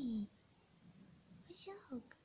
Yay! A hook?